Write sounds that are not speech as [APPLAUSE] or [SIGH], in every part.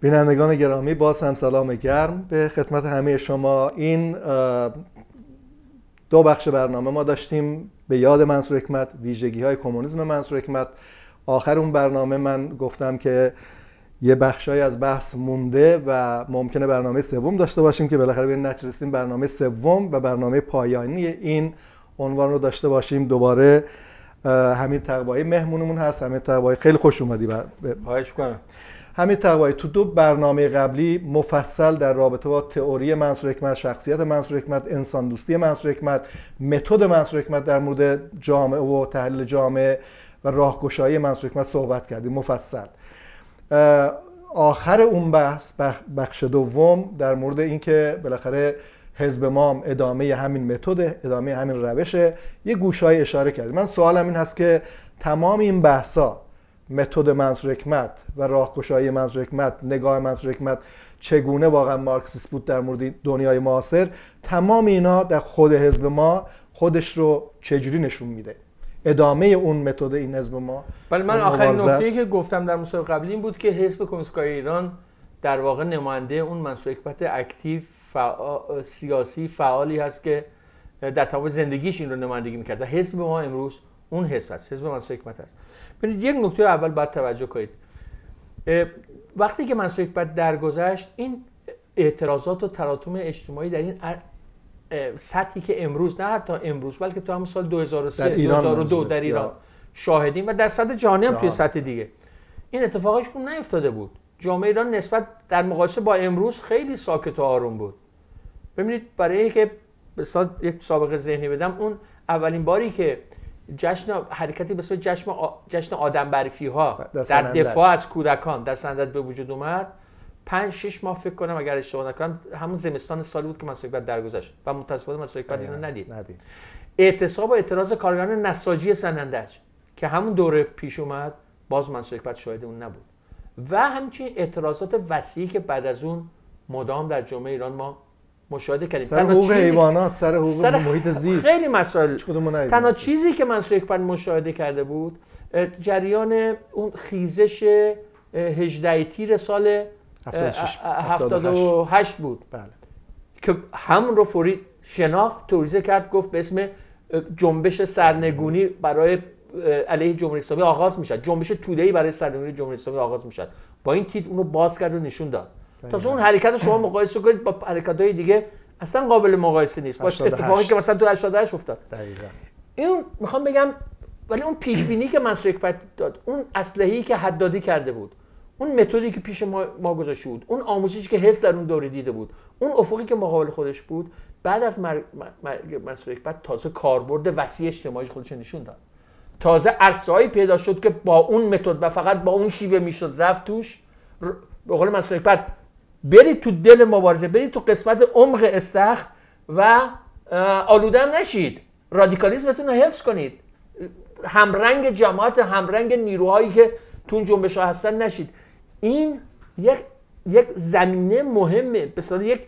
بینندگان گرامی باز هم سلام گرم به خدمت همه شما. این دو بخش برنامه ما داشتیم به یاد منصور حکمت ویژگی های کمونیسم منصور حکمت. آخر اون برنامه من گفتم که یه بخشای از بحث مونده و ممکنه برنامه سوم داشته باشیم که بالاخره به نچرسیم برنامه سوم و برنامه پایانی این عنوان رو داشته باشیم. دوباره همین تقوایی مهمونمون هست. همین تقوایی خیلی خوش اومدی. بر... خواهش کنم همین تقوایی تو دو برنامه قبلی مفصل در رابطه با تئوری منصور حکمت شخصیت منصور حکمت انسان دوستی منصور حکمت متد منصور حکمت در مورد جامعه و تحلیل جامعه و راهگشایی منصور حکمت صحبت کردیم. مفصل. آخر اون بحث بخش دوم در مورد اینکه بالاخره حزب ما ادامه همین متد ادامه همین روشه یه گوشای اشاره کرد من سوالم این هست که تمام این بحثا متد منصور حکمت و راهگشایی منصور حکمت نگاه منصور حکمت چگونه واقعا مارکسیست بود در مورد دنیای معاصر تمام اینا در خود حزب ما خودش رو چجوری نشون میده؟ ادامه اون متد این حزب ما ولی من آخرین نکته که گفتم در مسابقه قبلی این بود که حزب کمونیست ایران در واقع نماینده اون منصور حکمت اکتیو سیاسی فعالی هست که در تمام زندگیش این رو نمایندگی می‌کرد. و حزب ما امروز اون حزب هست حزب منصور حکمت هست ببینید یک نکته اول باید توجه کنید. وقتی که منصور حکمت درگذشت این اعتراضات و تلاطم اجتماعی در این سطحی که امروز نه حتی امروز بلکه تو همون سال 2003 در ایران 2002 در ایران شاهدیم و در سطح جهانی هم توی سطح دیگه. این اتفاقش نیفتاده بود. جامعه ایران نسبت در مقایسه با امروز خیلی ساکت و آروم بود. ببینید برای اینکه به یک سابقه ذهنی بدم اون اولین باری که جشن حرکتی به اسم جشن جشن آدم برفی ها در دفاع از کودکان. در سندت به وجود اومد. پنج شش ماه فکر کنم اگر اشتباه نکنم همون زمستان سالی بود که بعد درگذشت. و متاسفانه بعد اینو ندید. ندید. اعتصاب و اعتراض کارگران نساجی سنندج که همون دوره پیش اومد باز منصور بعد شاهد اون نبود. و همچنین اعتراضات وسیعی که بعد از اون مدام در جامعه ایران ما مشاهده کردیم. سر حقوق حیوانات سر حقوق سر محیط زیست. خیلی مسائل. تنها چیزی که من سویکپن مشاهده کرده بود جریان اون خیزش 18 تیر سال 78 بود. بله. که همون رو فوری شناخت توریزه کرد گفت به اسم جنبش سرنگونی برای علیه جمهوری اسلامی آغاز می‌شد جنبش توده‌ای برای سرنگونی جمهوری اسلامی آغاز می‌شد با این تیت اونو باز کرد و نشون داد. تا اون حرکت شما مقایسه کنید با حرکت های دیگه اصلا قابل مقایسه نیست. با اتفاقی که مثلا تو 88 افتاد. دقیقاً. این می‌خوام بگم ولی اون پیش بینی که منصور حکمت داد اون اسلحه‌ای که حدادی کرده بود اون متدی که پیش ما, ما گذاشته بود اون آموزشی که حس در اون دوره دیده بود اون افقی که مقابل خودش بود بعد از مرگ منصور حکمت تازه کاربرد وسیع اجتماعی خودش نشون داد. تازه عرصه‌ای پیدا شد که با اون متد و فقط با اون شیوه می‌شد رفت توش. به قول منصور حکمت برید تو دل مبارزه برید تو قسمت عمق استخر و آلوده هم نشید. رادیکالیسمتون رو حفظ کنید. همرنگ جماعت همرنگ نیروهایی که تو اون جنبش ها هستن نشید. این یک یک زمینه مهمه به یک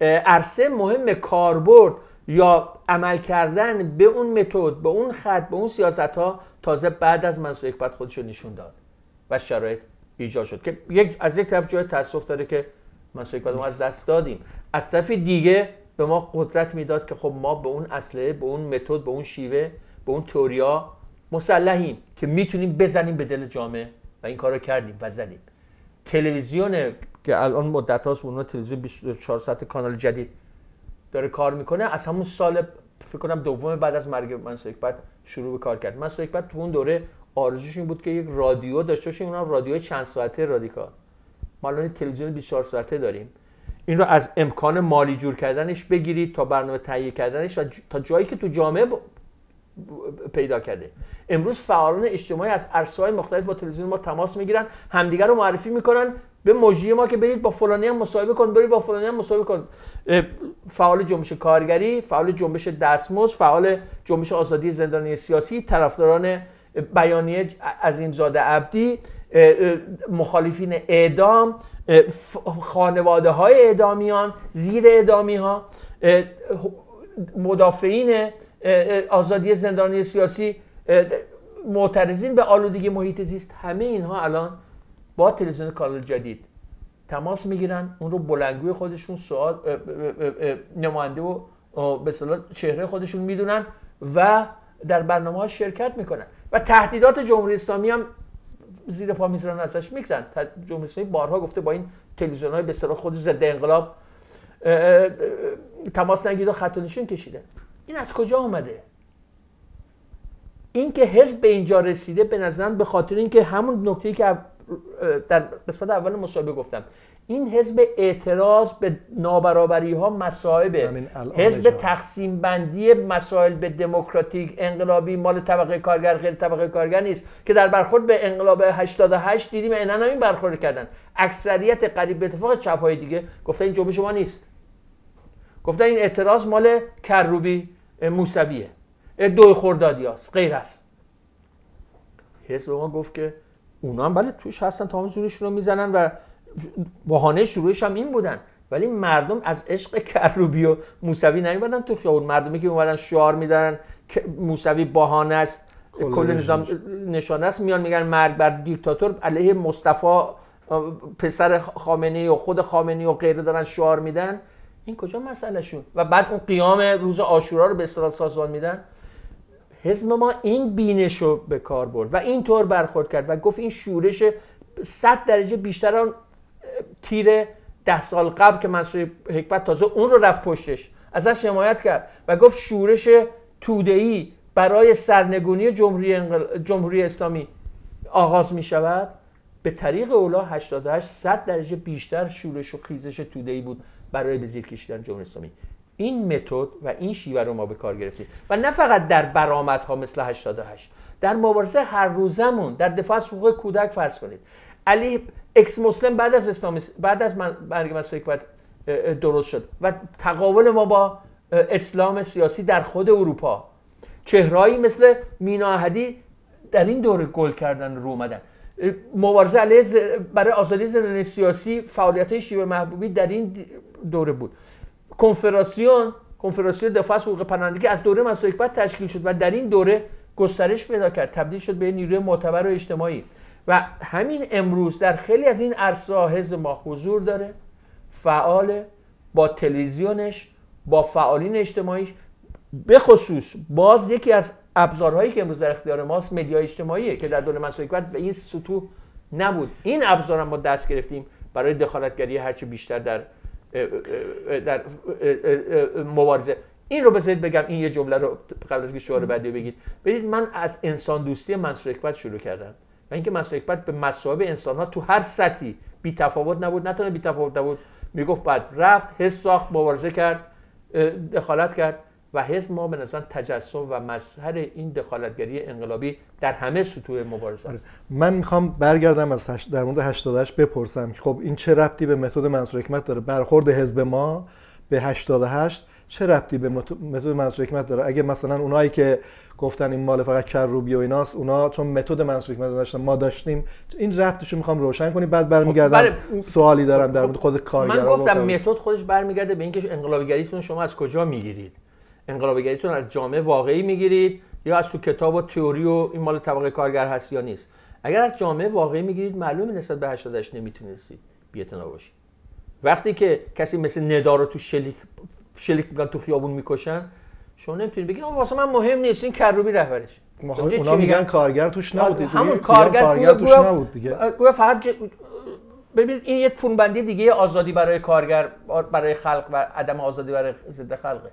عرصه مهم کاربرد یا عمل کردن به اون متد به اون خط به اون سیاست ها تازه بعد از منصور حکمت خودشو نشون داد و شرایط ایجاد شد که یک از یک طرف جای تاسف داره که منصور حکمت از دست دادیم. از طرف دیگه به ما قدرت می‌داد که خب ما به اون اصله به اون متد به اون شیوه به اون توریا مسلحیم که می‌تونیم بزنیم به دل جامعه و این کارو کردیم و زدیم. تلویزیون که الان مدت هاست اون تلویزیون 24 ساعت کانال جدید داره کار می‌کنه از همون سال فکر کنم دوم بعد از مرگ منصور حکمت شروع به کار کرد. منصور حکمت تو اون دوره آرزوش این بود که یک رادیو داشته باشیم اونم رادیو چند ساعته رادیکال. ما الان تلویزیون 24 ساعته داریم. این رو از امکان مالی جور کردنش بگیرید تا برنامه تهیه کردنش و تا جایی که تو جامعه پیدا کرده. امروز فعالان اجتماعی از عرصه‌های مختلف با تلویزیون ما تماس می‌گیرن همدیگر رو معرفی می‌کنن به مجری ما که برید با فلانی هم مصاحبه کن برید با فلانی هم مصاحبه کن. فعال جنبش کارگری فعال جنبش دستمزد فعال جنبش آزادی زندانی سیاسی طرفداران بیانیه از این زاده عبدی مخالفین اعدام خانواده های اعدامیان زیر اعدامی ها مدافعین آزادی زندانی سیاسی معترضین به آلودگی محیط زیست همه اینها الان با تلویزیون کانال جدید تماس می‌گیرن اون رو بلندگوی خودشون سوال نماینده و به چهره خودشون می‌دونن و در برنامه ها شرکت می‌کنن. و تهدیدات جمهوری اسلامی هم زیر پا می‌ذارن ازش میگذن جمهوری اسلامی بارها گفته با این تلویزیون های به خود ضد انقلاب تماس نگید و خط نشون کشیده. این از کجا اومده؟ این که حزب به اینجا رسیده به نظرم به خاطر اینکه همون نکته‌ای که در قسمت اول مصاحبه گفتم. این حزب اعتراض به نابرابری ها مسائب حزب تقسیم بندی مسائل به دموکراتیک انقلابی مال طبقه کارگر غیر طبقه کارگر نیست که در برخورد به انقلاب 88 دیدیم عینا این برخورد کردن. اکثریت قریب به اتفاق چپ های دیگه. گفتن این جنبش شما نیست. گفتن این اعتراض مال کروبی موسویه. دو خردادی هست غیر است حزب ما گفت که اونا هم بله توش هستن تا زورشون رو می‌زنن و بهانه شروعش هم این بودن. ولی مردم از عشق کروبی و موسوی نیومدن تو خیابون. مردمی که اومدن شعار میدارن موسوی بهانه است کل نظام نشانه است. میان میگن مرگ بر دیکتاتور علیه مصطفی پسر خامنه و خود خامنه و غیره دارن شعار میدن. این کجا مسئله شون و بعد اون قیام روز آشورا رو به اصطلاح سازمان میدن. حزب ما این بینش رو به کار برد و اینطور برخورد کرد و گفت این شورش 100 درجه بیشتر آن تیر ده سال قبل که منصور حکمت تازه اون رو رفت پشتش ازش حمایت کرد و گفت شورش توده‌ای برای سرنگونی جمهوری, جمهوری اسلامی آغاز می شود به طریق اولا 88 100 درجه بیشتر شورش و خیزش توده‌ای بود برای به زیر کشیدن جمهوری اسلامی. این متد و این شیوه رو ما به کار گرفتیم و نه فقط در برآمدها مثل 88 در مبارزه هر روزمون در دفاع از حقوق کودک فرض کنید. علی اکس مسلم بعد از اسلام بعد از مرگ مسیح درست شد. و تقابل ما با اسلام سیاسی در خود اروپا. چهرهایی مثل مینا احدی در این دوره گل کردن رو اومدن. مبارزه علیه برای آزادی زنان سیاسی فعالیت های شیوه محبوبی در این دوره بود. کنفرانسیون کنفرانسیون دفاع از حقوق پناهندگی از دوره مسیح تشکیل شد و در این دوره گسترش پیدا کرد. تبدیل شد به نیروی معتبر و اجتماعی. و همین امروز در خیلی از این عرصه حزب ما حضور داره. فعال با تلویزیونش با فعالین اجتماعیش به خصوص باز یکی از ابزارهایی که امروز در اختیار ماست مدیا اجتماعیه که در دوره مسئولیت به این سطوح نبود. این ابزار ما دست گرفتیم برای دخالتگری هرچه بیشتر در در مبارزه. این رو بذارید بگم این یه جمله رو قبل از که شعار بعدی بگید. ببینید من از انسان دوستی منصور حکمت شروع کردم. و اینکه منصور حکمت به مسائب انسان ها تو هر سطحی بی تفاوت نبود نه بی تفاوت نبود. می‌گفت بعد رفت حس ساخت مبارزه کرد دخالت کرد و حزب ما به نظر تجسم و مظهر این دخالتگری انقلابی در همه سطوح مبارزه است. من می‌خوام برگردم از در مورد 88 بپرسم خب این چه ربطی به متد منصور حکمت داره؟ برخورد حزب ما به 88 چه ربطی به متد منصور حکمت داره؟ اگه مثلا اونایی که گفتن این مال فقط کروبی و ایناست اونا چون متد منصور حکمت داشتن ما داشتیم این ربطش رو می‌خوام روشن کنیم. بعد برمیگردم خب سوالی دارم در مورد خود کارگران من گفتم متد خودش برمیگرده به اینکه انقلابیگریتون شما از کجا می‌گیرید؟ انقلابیگریتون از جامعه واقعی می‌گیرید یا از تو کتاب و تئوری و این مال طبقه کارگر هست یا نیست؟ اگر از جامعه واقعی می‌گیرید معلومه نسبت به 88 نمی‌تونستید بی‌اعتنا باشید. وقتی که کسی مثل ندا رو تو شلیک شلیک می‌کنن تو خیابون می‌کشن. شما نمی‌تونید بگید واسه من مهم نیست این کروبی رهبرش اونا میگن کارگر توش نبود همون کارگر, کارگر توش نبود دیگه. گویا فقط ج... ببینید این یه فرمبندی دیگه آزادی برای کارگر برای خلق و عدم آزادی برای ضد خلقه.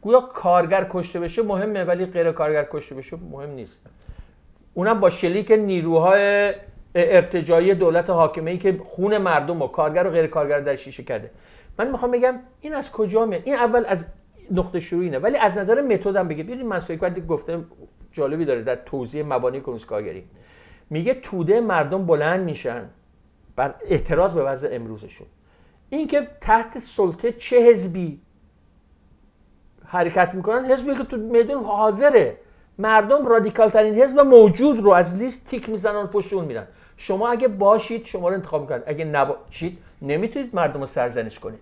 گویا کارگر کشته بشه مهمه ولی غیر کارگر کشته بشه مهم نیست. اونم با شلیک نیروهای ارتجایی دولت حاکمه ای که خون مردم و کارگر و غیر کارگر در شیشه کرده. من می‌خوام بگم این از کجا میاد؟ این اول از نقطه شروع اینه ولی از نظر متدم بگید. ببینید من وقتی گفته جالبی داره در توضیح مبانی کمونیست کارگری میگه توده مردم بلند میشن بر اعتراض به وضع امروزشون. اینکه تحت سلطه چه حزبی حرکت می‌کنن؟ حزبی که تو میدون حاضره. مردم رادیکال ترین حزب موجود رو از لیست تیک می‌زنن و پشت اون میرن. شما اگه باشید شما رو انتخاب می‌کنن. اگه نباشید نمی‌تونید مردم رو سرزنش کنید.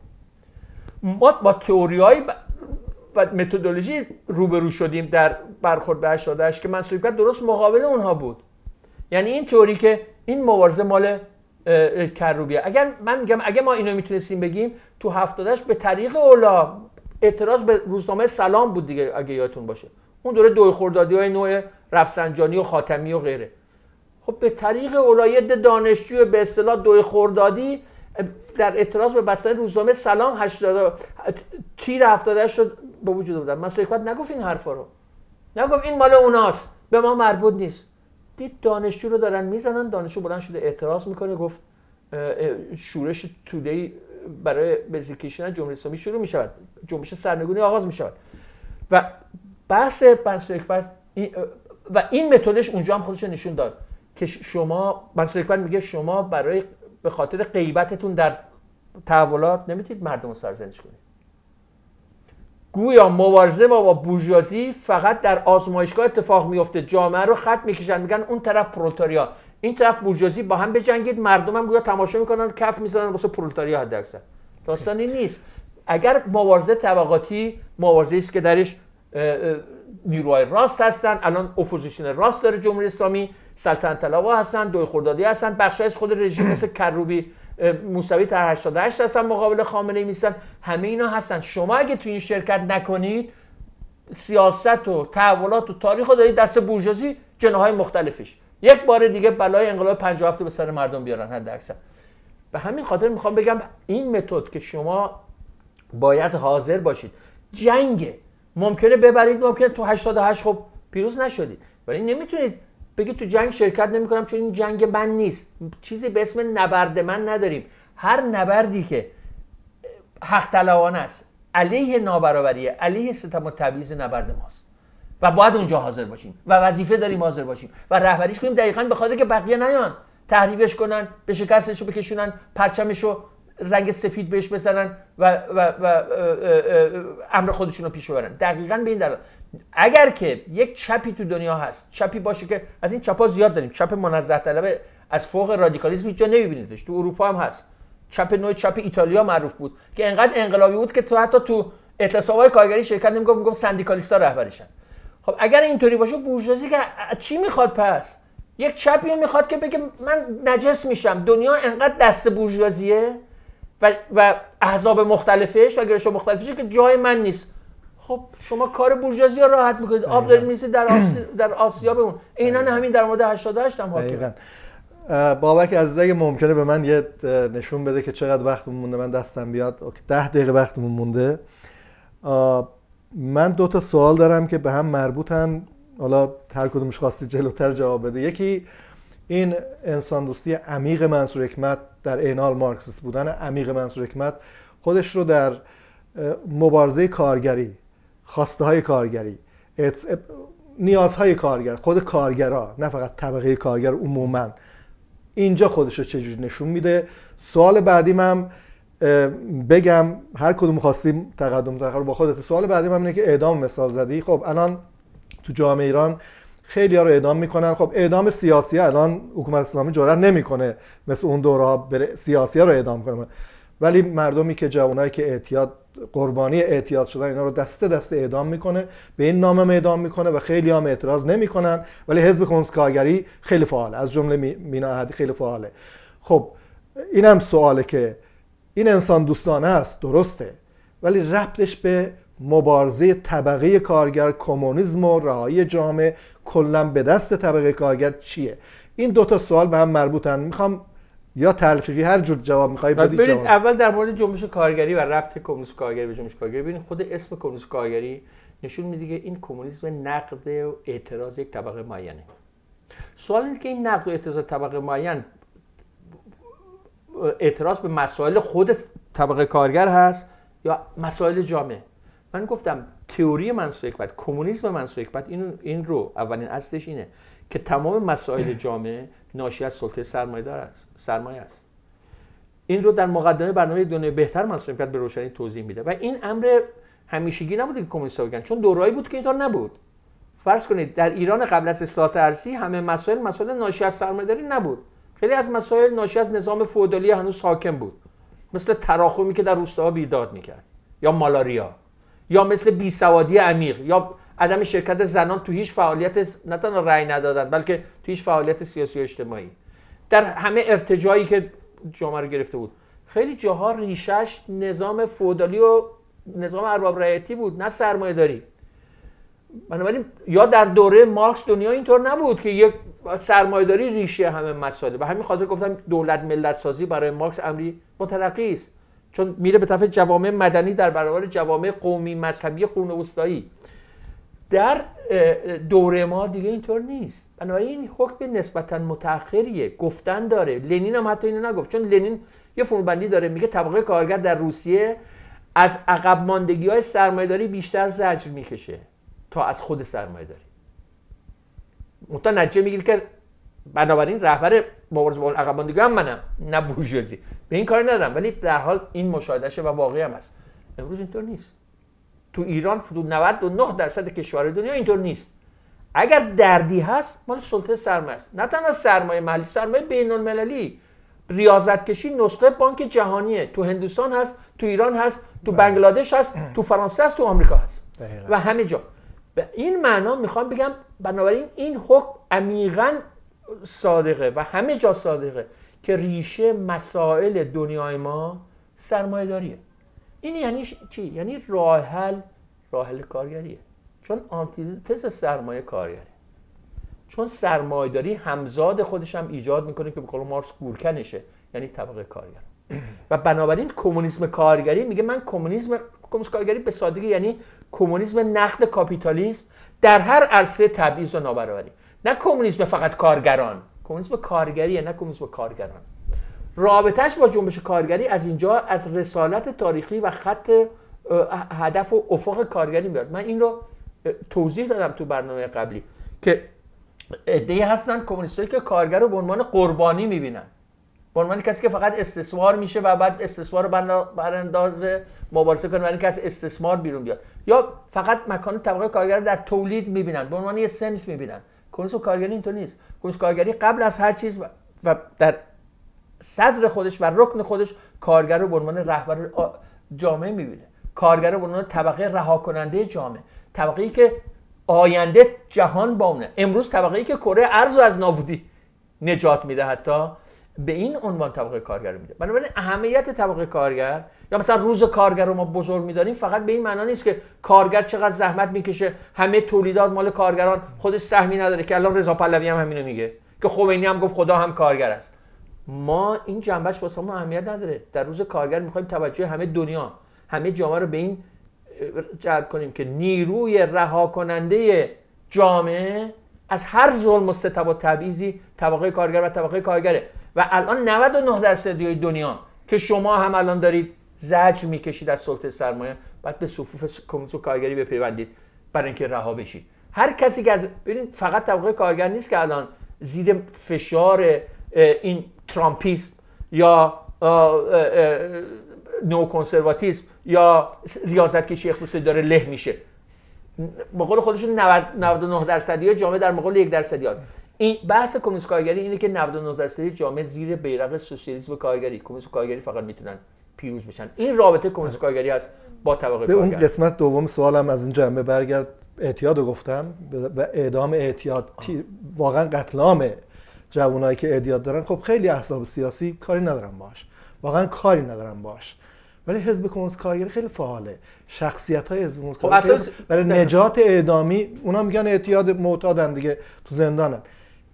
ما با تئوری های و متدولوژی روبرو شدیم در برخورد به 88 که منصوریت درست مقابل اونها بود. یعنی این تئوری که این مبارزه مال کروبیه. اگر من میگم اگه ما اینو می‌تونستیم بگیم تو هفتادش به طریق اولا اعتراض به روزنامه سلام بود دیگه اگه یادتون باشه. اون دوره دوی خوردادی های نوع رفسنجانی و خاتمی و غیره. خب به طریق اولایت دانشجو به اصطلاح دوی خوردادی در اعتراض به بستن روزنامه سلام 80 تیر 78 شد به وجود بودن من صحبت نگفت این حرفا رو. نگفت این مال اوناست. به ما مربوط نیست. دید دانشجو رو دارن می‌زنن. دانشجو بلند شده اعتراض می‌کنه. گفت شورش تودهی برای بزرگ کشیدن جمهوری اسلامی شروع می شود جنبش سرنگونی آغاز می شود و بحث بنسو اکبر و این متدش اونجا هم خودش نشون داد که شما بنسو اکبر میگه شما برای به خاطر غیبتتون در تحولات نمی‌تونید مردم رو سرزنش کنید. گویا مبارزه با بورژوازی فقط در آزمایشگاه اتفاق میفته جامعه رو خط می‌کشن میگن اون طرف پرولتاریا این طرف بورژوازی با هم بجنگید مردم هم گویا تماشا می‌کنن کف می‌زنن واسه پرولتاریا حد اکثر داستانی نیست. اگر مبارزه طبقاتی مبارزه است که درش نیروهای راست هستن الان اپوزیسیون راست داره جمهوری اسلامی سلطنت طلبها هستن دوی خردادی هستن. بخشی از خود رژیم مثل کروبی موسوی تر 88 هستن مقابل خامنه ای وامیستن همه اینا هستن. شما اگه تو این شرکت نکنید سیاست و تحولات و تاریخ دارید دست بورژوازی جناح‌های مختلفش. یک بار دیگه بلای انقلاب 57 به سر مردم بیارن حد اکثر به همین خاطر می‌خوام بگم این متد که شما باید حاضر باشید. جنگ ممکنه ببرید ممکنه تو 88 خب پیروز نشدید. ولی نمی‌تونید بگید تو جنگ شرکت نمی‌کنم چون این جنگ من نیست. چیزی به اسم نبرد من نداریم. هر نبردی که حق طلبانه است علیه نابرابری علیه ستم و تبعیض نبرد ماست. و باید اونجا حاضر باشیم. و وظیفه داریم حاضر باشیم. و رهبریش کنیم دقیقا به خاطر که بقیه نیان. تحریفش کنن به شکستش بکشونن پرچمش رو رنگ سفید بهش بزنن و, و, و امر خودشون رو پیش ببرن. دقیقا به این دلیل اگر که یک چپی تو دنیا هست چپی باشه که از این چپا زیاد داریم. چپ منزه طلبه از فوق رادیکالیسم جا نمیبینیدش. تو اروپا هم هست. چپ نوع چپ ایتالیا معروف بود که انقدر انقلابی بود که تو حتی تو اعتصابات کارگری شرکت نمی‌گفت می‌گفت سندیکالیستا رهبریشن. خب اگر اینطوری باشه بورژوازی که چی می‌خواد پس؟ یک چپی می‌خواد که بگه من نجس میشم. دنیا انقدر دست بورژوازیه و, و احزاب مختلفش و گرایش مختلفش که جای من نیست. خب شما کار بورژوازی رو راحت می‌کنید. آب دارید در آسیا [CLEARS THROAT] در آسیا به اون عینا همین در مورد 88 هم حاکمه. بابک از اگه ممکنه به من یه نشون بده که چقدر وقتمون مونده من دستم بیاد. ده دقیقه وقتمون مونده. من دو تا سوال دارم که به هم مربوطن. حالا هر کدومش خواستی جلوتر جواب بده. یکی این انسان دوستی عمیق منصور حکمت در اینال مارکسیست بودن. عمیق منصور حکمت خودش رو در مبارزه کارگری خواسته های کارگری نیازهای کارگر خود کارگرا نه فقط طبقه کارگر عموما. اینجا خودش رو چجوری نشون میده؟ سوال بعدی هم بگم هر کدوم خواستیم تقدم تاخر با خودت. سوال بعدی هم اینه که اعدام مثال زدی. خب الان تو جامعه ایران خیلی ها رو اعدام می‌کنن. خب اعدام سیاسی الان حکومت اسلامی جرأت نمی‌کنه مثل اون دوره سیاسی ها رو اعدام کنه. ولی مردمی که جوانایی که اعتیاد قربانی اعتیاد شدن اینا رو دسته دسته اعدام می‌کنه. به این نام اعدام می‌کنه و خیلی هم اعتراض نمی‌کنن. ولی حزب کنسکارگری خیلی فعاله. از جمله مینا احدی خیلی فعاله. خب اینم سواله که این انسان دوستانه است درسته. ولی ربطش به مبارزه طبقه کارگر کمونیسم و رهایی جامعه کلا به دست طبقه کارگر چیه؟ این دو تا سوال به هم مربوطن. می‌خوام یا تلفیقی هر جور جواب می‌خوای بدید برید اول در مورد جنبش کارگری و ربط کمونیسم کارگری به جنبش کارگری. ببینید خود اسم کمونیسم کارگری نشون میده که این کمونیسم نقد و اعتراض یک طبقه معینه. سوال اینه که این نقد و اعتراض طبقه معین اعتراض به مسائل خود طبقه کارگر هست یا مسائل جامعه؟ من گفتم تئوری منصور کمونیسم منصور این این رو اولین اصلش اینه. که تمام مسائل جامعه ناشی از سلطه سرمایه است سرمایه است. این رو در مقدمه برنامه دنیای بهتر منصور حکمت به روشنی توضیح میده. و این امر همیشگی نبوده که کمونیست‌ها بگن چون دورایی بود که اینطور نبود. فرض کنید در ایران قبل از اصلاحات ارسی همه مسائل مسائل ناشی از سرمایه‌داری نبود. خیلی از مسائل ناشی از نظام فئودالی هنوز حاکم بود. مثل تراخمی که در روستاها بیداد می‌کرد. یا مالاریا یا مثل بیسوادی عمیق. یا عدم شرکت زنان تو هیچ فعالیت نه تنها رأی ندادن بلکه تو هیچ فعالیت سیاسی و اجتماعی. در همه ارتجایی که جامعه رو گرفته بود. خیلی جاها ریشش نظام فودالی و نظام ارباب رعیتی بود نه سرمایه داری بنابراین یا در دوره مارکس دنیا اینطور نبود که یک سرمایه‌داری ریشه همه مسائل. و همین خاطر گفتم دولت ملت سازی برای مارکس امری مترقی است. چون میره به طرف جوامع مدنی در برابر جوامع قومی مذهبی قرون وسطایی در دوره ما دیگه اینطور نیست. بنابراین این حکم نسبتا متأخریه. گفتن داره. لنین هم حتی اینو نگفت. چون لنین یه فرمبندی داره. میگه طبقه کارگر در روسیه از عقب ماندگی های بیشتر زجر می‌کشه تا از خود سرمایه داری منتها نتیجه می‌گیری که بنابراین رهبر مبارزه با عقب ماندگی هم منم نه بورژوازی. به این کار ندارم. ولی در حال این مشاهدهشه و واقعی هم هست. امروز اینطور نیست. تو ایران حدود 99 درصد کشور دنیا اینطور نیست. اگر دردی هست مال سلطه سرمایه است. نه تنها سرمایه محلی سرمایه بین المللی ریاضت کشی نسخه بانک جهانیه. تو هندوستان هست تو ایران هست تو بله. بنگلادش هست تو فرانسه هست تو آمریکا هست. و همه جا. به این معنا می‌خوام بگم بنابراین این حکم عمیقا صادقه و همه جا صادقه که ریشه مسائل دنیای ما سرمایه داریه این یعنی چی؟ یعنی راه حل راه حل کارگریه. چون آنتیتز سرمایه کارگره. چون سرمایه داری همزاد خودش هم ایجاد می‌کنه که به قول مارکس گورکنشه یعنی طبقه کارگر. [CLEARS THROAT] و بنابراین کمونیسم کارگری میگه من کمونیسم کمونیسم کارگری به سادگی یعنی کمونیسم نقد کاپیتالیسم در هر عرصه تبعیض و نابرابری. نه کمونیسم فقط کارگران. کمونیسم کارگریه نه کمونیسم کارگران. رابطش با جنبش کارگری از اینجا از رسالت تاریخی و خط هدف و افق کارگری میاد. من این رو توضیح دادم تو برنامه قبلی که ادعی هستن کمونیستایی که کارگر رو به عنوان قربانی می‌بینن. به عنوان کسی که فقط استثمار میشه و بعد استثمار رو برانداز مبارزه کنه برای از استثمار بیرون بیاد. یا فقط مکان طبقه کارگر در تولید می‌بینن به عنوان یه سنف می‌بینن. کمونیسم کارگری اینطور نیست. کمونیسم کارگری قبل از هر چیز و در صدر خودش و رکن خودش کارگر رو به عنوان رهبر جامعه می‌بینه. کارگر رو به عنوان طبقه رها کننده جامعه. طبقه ای که آینده جهان با اونه. امروز طبقه ای که کره ارز از نابودی نجات میده حتی به این عنوان طبقه کارگر میده. بنابراین اهمیت طبقه کارگر یا مثلا روز کارگر رو ما بزرگ میداریم فقط به این معنا نیست که کارگر چقدر زحمت می‌کشه همه تولیدات مال کارگران خودش سهمی نداره که الان رضا پهلوی هم همینو میگه. که خمینی هم گفت خدا هم کارگر است. ما این جنبش واسه ما اهمیت نداره. در روز کارگر می‌خوایم توجه همه دنیا همه جامعه رو به این جلب کنیم که نیروی رها کننده جامعه از هر ظلم و ستم و تبعیضی طبقه کارگر و طبقه کارگره. و الان 99 درصدی دنیا که شما هم الان دارید زجر می‌کشید از سلطه سرمایه بعد به صفوف کمونیسم کارگری بپیوندید برای اینکه رها بشید. هر کسی که از ببینید فقط طبقه کارگر نیست که الان زیر فشار این ترامپیسم یا نو کنسرواتیسم یا ریاضت کشی اقتصادی داره له میشه. به قول خودشون 99 درصدی جامعه در مقابل یک درصدی این بحث کمونیست کارگری اینه که 99 درصدی جامعه زیر بیرق سوسیالیسم کارگری کمونیست کارگری فقط می‌تونن پیروز بشن. این رابطه کمونیست کارگری هست با طبقه به اون قسمت دوم سوالم از این جنبه برگرد. اعتیاد رو گفتم. و اعدام اعتیاد واقعا قتل جوانایی که اعتیاد دارن خب خیلی احزاب سیاسی کاری ندارن باش واقعا کاری ندارن باش ولی حزب کمونیست کارگری خیلی فعاله. شخصیت های حزب کمونیست خب برای نجات اعدامی اونا میگن اعتیاد معتادن دیگه تو زندانن.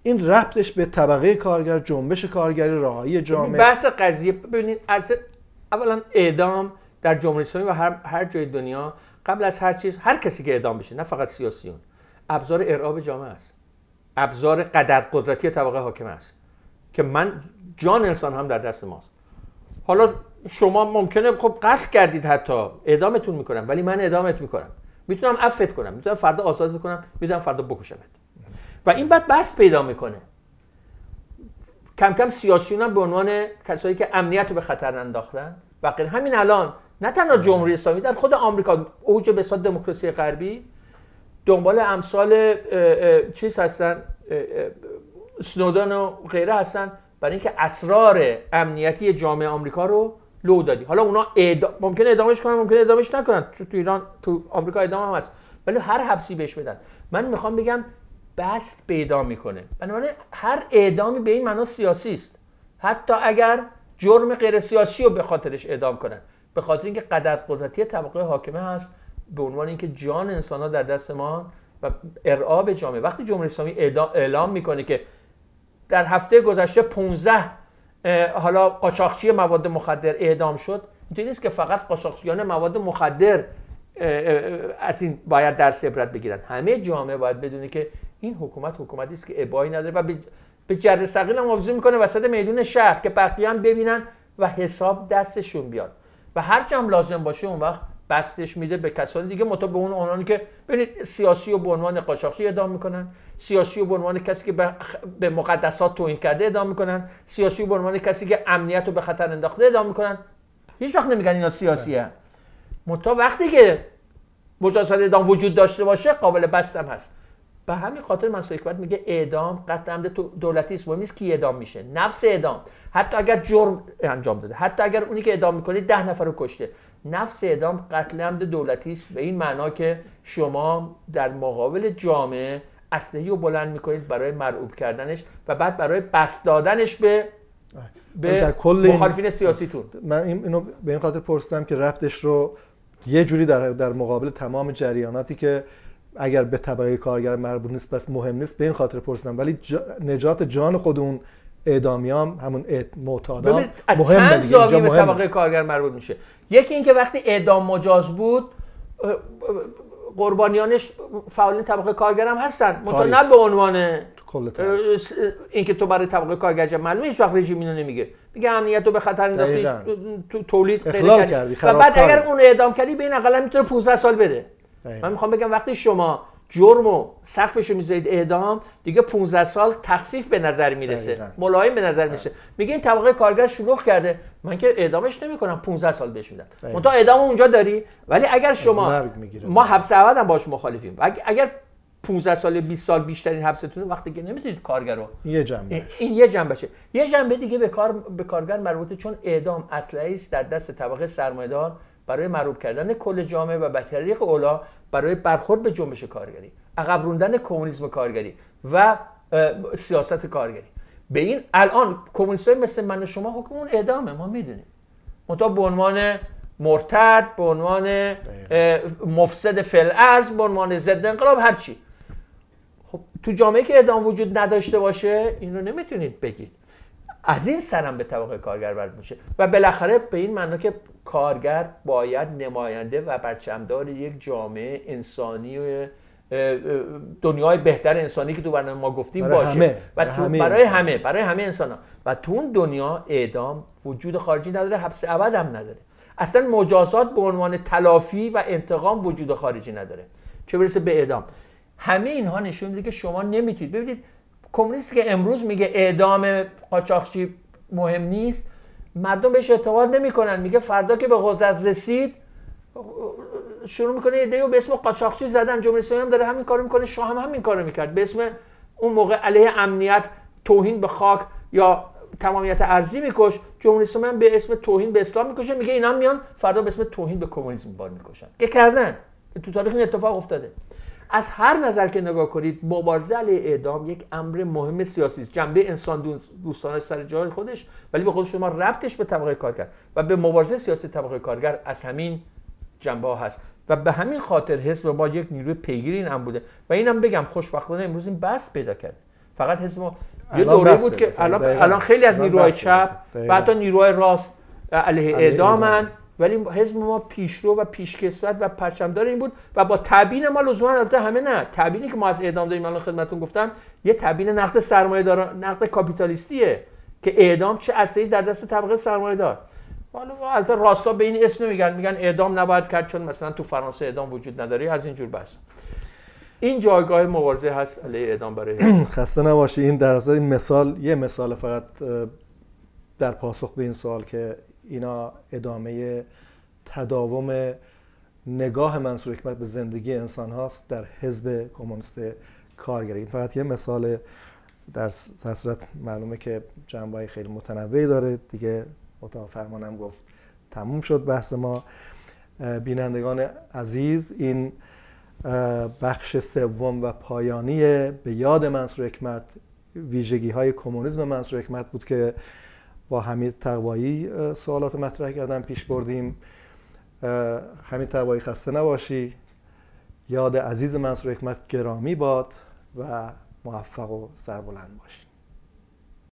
این ربطش به طبقه کارگر جنبش کارگری رهایی جامعه. بحث قضیه ببینید از اولا اعدام در جمهوری اسلامی و هر هر جای دنیا قبل از هر چیز هر کسی که اعدام بشه نه فقط سیاسیون ابزار ارعاب جامعه است. ابزار قدر قدرتی طبقه حاکم است که من جان انسان هم در دست ماست. حالا شما ممکنه خب قتل کردید حتی اعدامتون می‌کنم ولی من اعدامت می‌کنم. می‌تونم عفت کنم می‌تونم فردا آزادت کنم می‌تونم فردا بکشمت. و این بعد بس پیدا می‌کنه. کم کم سیاسیون به عنوان کسایی که امنیت رو به خطر انداختن. و همین الان نه تنها جمهوری اسلامی در خود آمریکا اوج بساط دموکراسی غربی دنبال امثال چیز هستن سنودان و غیره هستن برای اینکه اسرار امنیتی جامعه آمریکا رو لو دادی. حالا اونا اعدام ممکنه اعدامش کنن ممکنه اعدامش نکنن. چون تو ایران تو آمریکا اعدام هم هست. ولی هر حبسی بهش بدن. من می‌خوام بگم بست پیدا می‌کنه. بنابراین هر اعدامی به این معنا سیاسی است. حتی اگر جرم غیر سیاسی رو به خاطرش اعدام کنن. به خاطر اینکه قدرت قدرتی طبقه حاکمه هست. به عنوان اینکه جان انسان ها در دست ما و ارعاب جامعه. وقتی جمهوری اسلامی اعلام می‌کنه که در هفته گذشته 15 حالا قاچاقچی مواد مخدر اعدام شد اینطوری نیست که فقط قاچاقچیان مواد مخدر از این باید درس عبرت بگیرن. همه جامعه باید بدونه که این حکومت حکومتی است که ابایی نداره و به جر ثقیل هم آویزون می‌کنه وسط میدون شهر که بقیه هم ببینن و حساب دستشون بیاد. و هر جام لازم باشه اون وقت بستش میده به کسانی دیگه متا به اون عنوانی که ببینید سیاسی و به عنوان قاچاقچی اعدام می‌کنن سیاسی و به عنوان کسی که به مقدسات توهین کرده اعدام می‌کنن سیاسی و به عنوان کسی که امنیت رو به خطر انداخته اعدام می‌کنن. هیچ وقت نمیگن اینا سیاسیه. متا وقتی که مجازات اعدام وجود داشته باشه قابل بستم هست. به همین خاطر من حکمت میگه اعدام قتل عمد دولتی است نیست کی اعدام میشه. نفس اعدام حتی اگر جرم انجام داده حتی اگر اونی که اعدام می‌کنه ده نفر رو کشته. نفس اعدام قتل عمد دولتی است. به این معنا که شما در مقابل جامعه اسلحه رو بلند می‌کنید برای مرعوب کردنش و بعد برای بست دادنش به به در کل مخالفین سیاسیتون من اینو به این خاطر پرسیدم که رفتش رو یه جوری در در مقابل تمام جریاناتی که اگر به طبقه کارگر مربوط نیست پس مهم نیست به این خاطر پرسیدم. ولی نجات جان خود اون اعدامیام همون معتادان از مهم چند زاویه به طبقه کارگر مربوط میشه. یکی اینکه وقتی اعدام مجاز بود قربانیانش فعالین طبقه کارگر هم هستن. منتها نه به عنوان اینکه تو برای طبقه کارگر معلومه هیچ وقت رژیم اینو نمیگه. میگه امنیت رو به خطر انداختی تو تولید غیر کردی و بعد اگر اون اعدام کردی به این اقلا می‌تونه 15 سال بده. من می‌خوام بگم وقتی شما جرم و سقفش رو می‌ذارید اعدام دیگه 15 سال تخفیف به نظر می‌رسه. ملایم به نظر می‌رسه. میگه این طبقه کارگر شلوغ کرده. من که اعدامش نمی‌کنم. 15 سال بهش میدم. منتها اعدام اونجا داری. ولی اگر شما ما حبس ابد هم باش مخالفیم. اگر 15 سال 20 سال بیشترین حبستون وقتی که نمی‌تونید کارگر رو یه جنبه. این یه جنبه شه. یه جنبه دیگه به کار به کارگر مربوطه چون اعدام اسلحه است در دست طبقه سرمایه‌دار. برای معروب کردن کل جامعه و به طریق اولا برای برخورد به جنبش کارگری عقب روندن کمونیسم کارگری و سیاست کارگری. به این الان کمونیست مثل من و شما حکم اون اعدامه ما می‌دونیم. منتها به عنوان مرتد به عنوان مفسد فل به عنوان ضد انقلاب هر چی خب تو جامعه که اعدام وجود نداشته باشه این رو نمی‌تونید بگید. از این سرم به طبقه کارگر برد میشه. و بالاخره به این معنا که کارگر باید نماینده و برچمدار یک جامعه انسانی و دنیای بهتر انسانی که تو برنامه ما گفتیم برای باشه. همه. و تو برای همه برای همه انسان ها. و تو اون دنیا اعدام وجود خارجی نداره حبس ابد هم نداره. اصلا مجازات به عنوان تلافی و انتقام وجود خارجی نداره. چه برسه به اعدام. همه اینها نشون میده که شما نمی‌تونید. ببینید کمونیست که امروز میگه اعدام قاچاقچی مهم نیست مردم بهش اعتقاد نمی‌کنن. میگه فردا که به قدرت رسید شروع می‌کنه ایده به اسم قاچاقچی زدن. جمهوری اسلامی هم داره همین کارو می‌کنه شاه هم همین کارو می‌کرد. به اسم اون موقع علیه امنیت توهین به خاک یا تمامیت ارزی میکش. جمهوری اسلامی هم به اسم توهین به اسلام می‌کشه. میگه اینا میان فردا به اسم توهین به کمونیسم بار می‌کشن. که کردن. تو تاریخ این اتفاق افتاده. از هر نظر که نگاه کنید مبارزه علیه اعدام یک امر مهم سیاسی است. جنبه انسان دوستانه سر جای خودش ولی به خود شما ربطش به طبقه کارگر و به مبارزه سیاسی طبقه کارگر از همین جنبه ها هست. و به همین خاطر حزب ما یک نیروی پیگیری این هم بوده. و اینم بگم خوشبختانه امروز این بس پیدا کرد. فقط حزب ما یه دوره بود که الان, الان خیلی از نیروهای چپ و حتی نیروهای راست علیه اعدامن. ولی حزب ما پیشرو و پیشکسوت و پرچمدار این بود و با تبیین ما لزوما البته همه نه. تبیینی که ما از اعدام داریم الان خدمتتون گفتم یه تبیین نقد سرمایه دار نقد کاپیتالیستیه که اعدام چه اصلی در دست طبقه سرمایه دار. حالا البته راستا به این اسم میگن میگن اعدام نباید کرد چون مثلا تو فرانسه اعدام وجود نداره. از اینجور بس این جایگاه مبارزه هست علیه اعدام برای [CLEARS THROAT] خسته نباشی. این در مثال یه مثال فقط در پاسخ به این سوال که اینا ادامه تداوم نگاه منصور حکمت به زندگی انسان هاست در حزب کمونیست کارگری. این فقط یه مثال در صورت معلومه که جنبه خیلی متنوعی داره. دیگه اتاق فرمانم گفت تموم شد بحث ما. بینندگان عزیز این بخش سوم و پایانی به یاد منصور حکمت ویژگی های کمونیسم منصور حکمت بود که با حمید تقوایی سوالات مطرح کردن پیش بردیم. حمید تقوایی خسته نباشی. یاد عزیز منصور حکمت گرامی باد و موفق و سربلند باشید